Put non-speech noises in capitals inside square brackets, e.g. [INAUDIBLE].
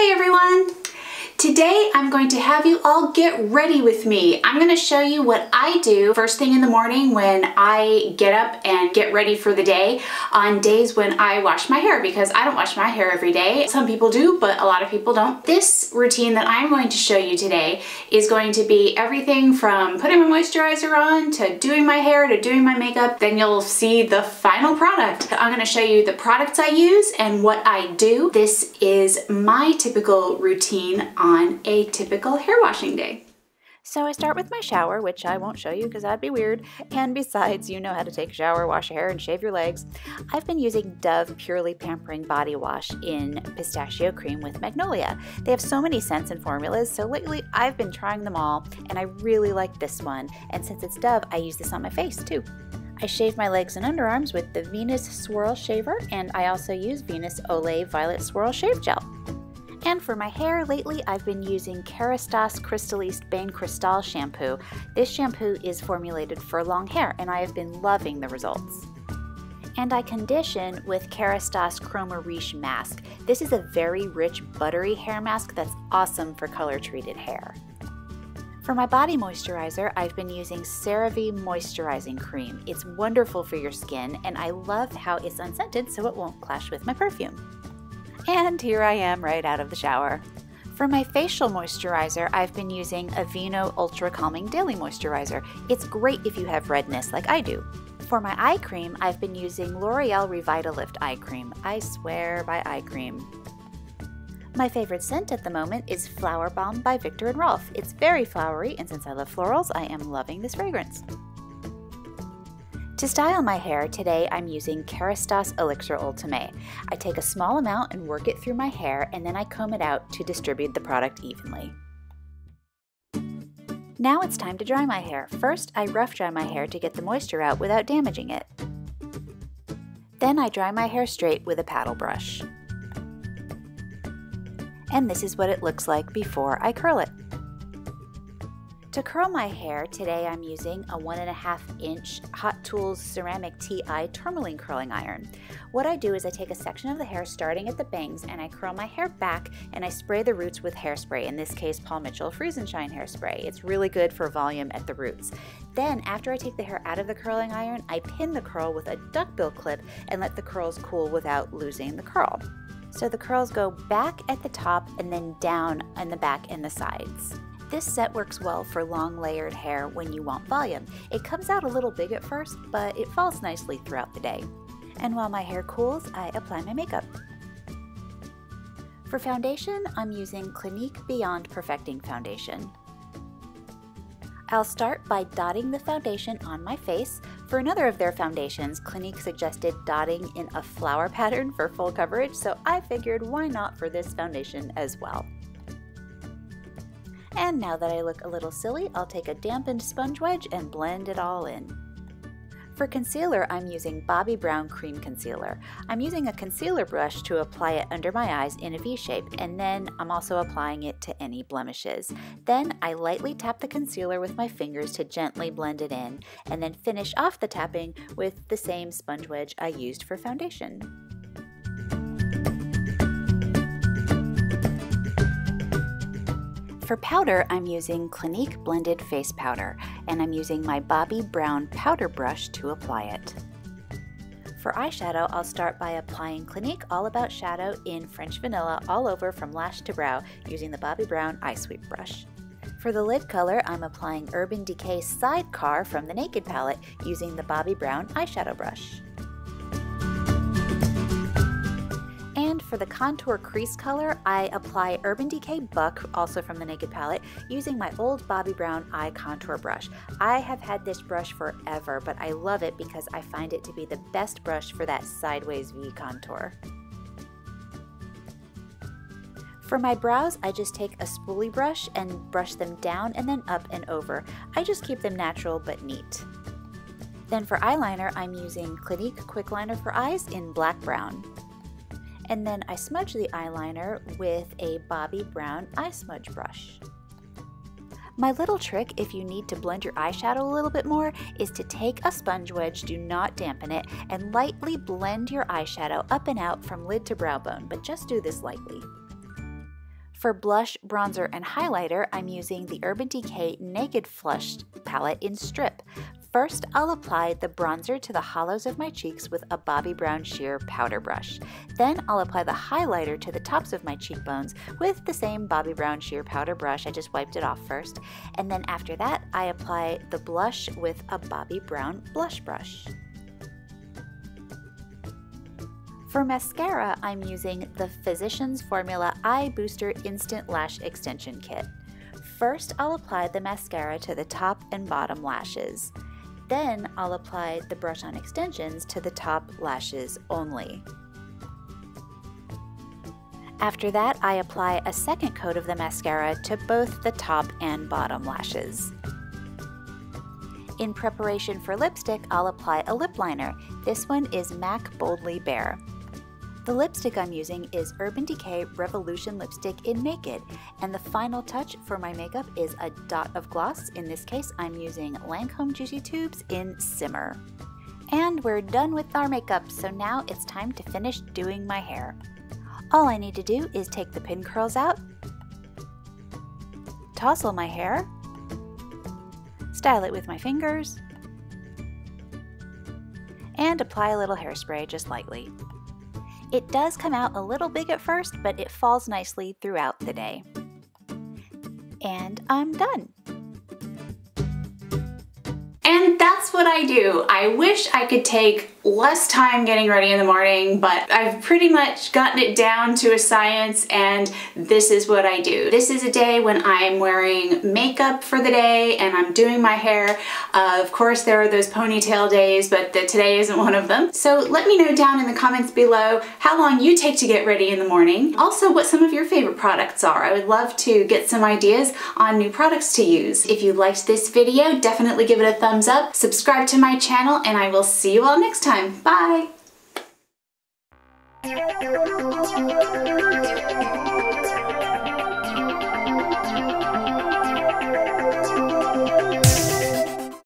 Hey everyone! Today I'm going to have you all get ready with me. I'm going to show you what I do first thing in the morning when I get up and get ready for the day on days when I wash my hair because I don't wash my hair every day. Some people do, but a lot of people don't. This routine that I'm going to show you today is going to be everything from putting my moisturizer on to doing my hair to doing my makeup. Then you'll see the final product. I'm going to show you the products I use and what I do. This is my typical routine on a typical hair washing day. So I start with my shower, which I won't show you because that'd be weird. And besides, you know how to take a shower, wash your hair, and shave your legs. I've been using Dove Purely Pampering Body Wash in pistachio cream with magnolia. They have so many scents and formulas, so lately I've been trying them all, and I really like this one. And since it's Dove, I use this on my face too. I shave my legs and underarms with the Venus Swirl Shaver, and I also use Venus Olay Violet Swirl Shave Gel. And for my hair, lately I've been using Kerastase Cristaliste Bain Cristal shampoo. This shampoo is formulated for long hair and I have been loving the results. And I condition with Kerastase Chroma Riche Masque. This is a very rich, buttery hair mask that's awesome for color treated hair. For my body moisturizer, I've been using CeraVe Moisturizing Cream. It's wonderful for your skin, and I love how it's unscented so it won't clash with my perfume. And here I am right out of the shower. For my facial moisturizer, I've been using Aveeno Ultra Calming Daily Moisturizer. It's great if you have redness like I do. For my eye cream, I've been using L'Oreal Revitalift Eye Cream. I swear by eye cream. My favorite scent at the moment is Flower Bomb by Viktor & Rolf. It's very flowery, and since I love florals, I am loving this fragrance. To style my hair, today I'm using Kerastase Elixir Ultime. I take a small amount and work it through my hair and then I comb it out to distribute the product evenly. Now it's time to dry my hair. First, I rough dry my hair to get the moisture out without damaging it. Then I dry my hair straight with a paddle brush. And this is what it looks like before I curl it. To curl my hair, today I'm using a 1.5 inch Hot Tools Ceramic TI Tourmaline Curling Iron. What I do is I take a section of the hair starting at the bangs and I curl my hair back and I spray the roots with hairspray, in this case Paul Mitchell Freeze and Shine hairspray. It's really good for volume at the roots. Then after I take the hair out of the curling iron, I pin the curl with a duckbill clip and let the curls cool without losing the curl. So the curls go back at the top and then down on the back and the sides. This set works well for long layered hair when you want volume. It comes out a little big at first, but it falls nicely throughout the day. And while my hair cools, I apply my makeup. For foundation, I'm using Clinique Beyond Perfecting Foundation. I'll start by dotting the foundation on my face. For another of their foundations, Clinique suggested dotting in a flower [LAUGHS] pattern for full coverage, so I figured why not for this foundation as well. And now that I look a little silly, I'll take a dampened sponge wedge and blend it all in. For concealer, I'm using Bobbi Brown Cream Concealer. I'm using a concealer brush to apply it under my eyes in a V shape, and then I'm also applying it to any blemishes. Then I lightly tap the concealer with my fingers to gently blend it in, and then finish off the tapping with the same sponge wedge I used for foundation. For powder, I'm using Clinique Blended Face Powder, and I'm using my Bobbi Brown powder brush to apply it. For eyeshadow, I'll start by applying Clinique All About Shadow in French Vanilla all over from lash to brow using the Bobbi Brown Eye Sweep brush. For the lid color, I'm applying Urban Decay Sidecar from the Naked palette using the Bobbi Brown eyeshadow brush. For the contour crease color, I apply Urban Decay Buck, also from the Naked palette, using my old Bobbi Brown eye contour brush. I have had this brush forever, but I love it because I find it to be the best brush for that sideways V contour. For my brows, I just take a spoolie brush and brush them down and then up and over. I just keep them natural but neat. Then for eyeliner, I'm using Clinique Quick Liner for Eyes in Black Brown. And then I smudge the eyeliner with a Bobbi Brown eye smudge brush. My little trick, if you need to blend your eyeshadow a little bit more, is to take a sponge wedge, do not dampen it, and lightly blend your eyeshadow up and out from lid to brow bone, but just do this lightly. For blush, bronzer, and highlighter, I'm using the Urban Decay Naked Flush palette in Strip. First, I'll apply the bronzer to the hollows of my cheeks with a Bobbi Brown Sheer powder brush. Then I'll apply the highlighter to the tops of my cheekbones with the same Bobbi Brown Sheer powder brush. I just wiped it off first. And then after that, I apply the blush with a Bobbi Brown blush brush. For mascara, I'm using the Physicians Formula Eye Booster Instant Lash Extension Kit. First, I'll apply the mascara to the top and bottom lashes. Then I'll apply the brush on extensions to the top lashes only. After that, I apply a second coat of the mascara to both the top and bottom lashes. In preparation for lipstick, I'll apply a lip liner. This one is MAC Boldly Bare. The lipstick I'm using is Urban Decay Revolution Lipstick in Naked, and the final touch for my makeup is a dot of gloss. In this case, I'm using Lancome Juicy Tubes in Simmer. And we're done with our makeup, so now it's time to finish doing my hair. All I need to do is take the pin curls out, tousle my hair, style it with my fingers, and apply a little hairspray just lightly. It does come out a little big at first, but it falls nicely throughout the day. And I'm done. And that's what I do. I wish I could take less time getting ready in the morning, but I've pretty much gotten it down to a science and this is what I do. This is a day when I'm wearing makeup for the day and I'm doing my hair. Uh, of course, there are those ponytail days, but the, today isn't one of them. So let me know down in the comments below how long you take to get ready in the morning. Also, what some of your favorite products are. I would love to get some ideas on new products to use. If you liked this video, definitely give it a thumbs up, subscribe to my channel, and I will see you all next time time. Bye!